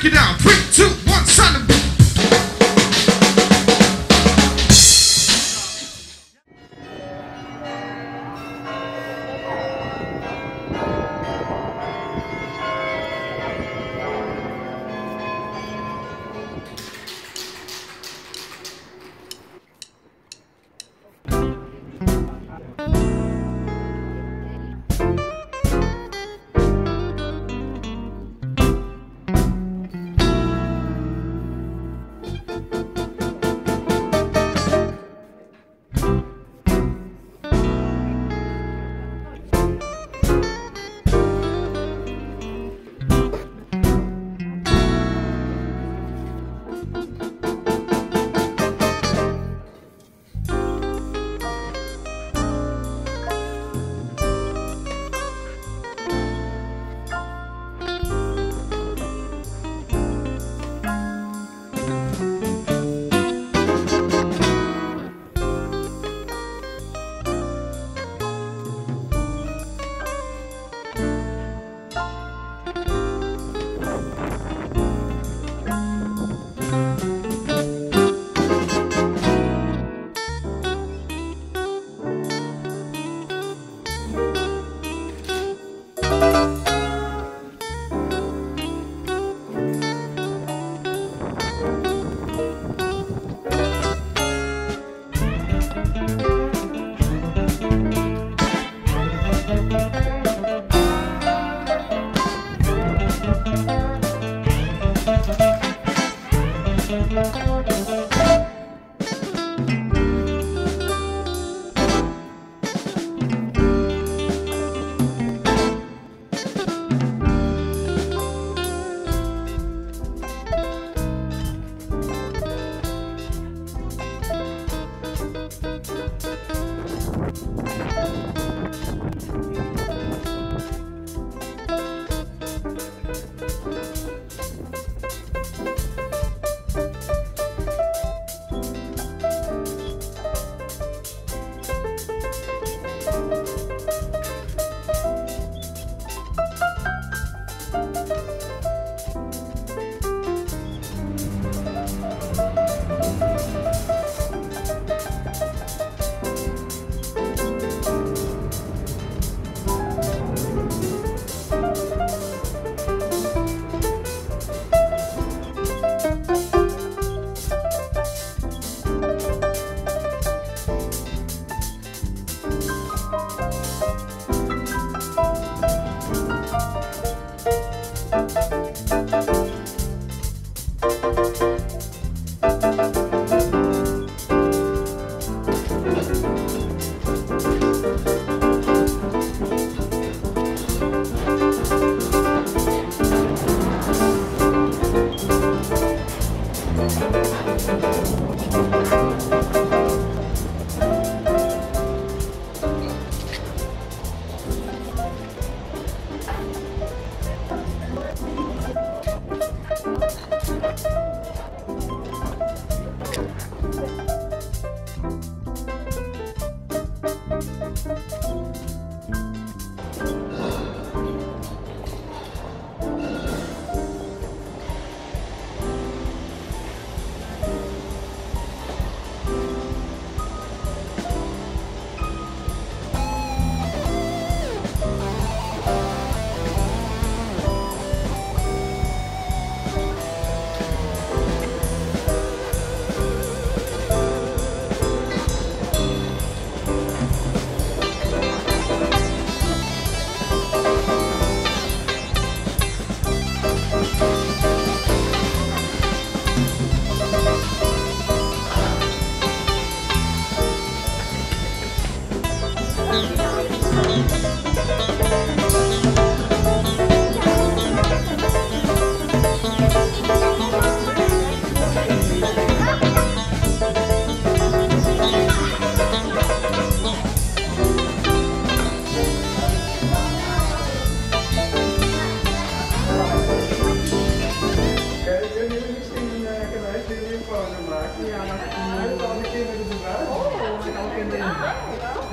break it down. Three, two, Kunnen jullie misschien uh, kunnen wij jullie een foto maken? Ja, met alle kinderen erbij. Oh, met alle kinderen.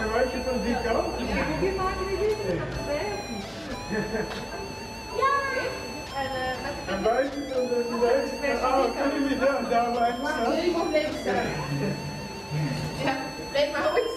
En weet je van die kant? Die maken we niet. En wij zitten Oh, kunnen jullie daar, blijven staan? Nee, je moet blijven staan. Ja, blijf maar ooit